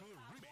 Remix.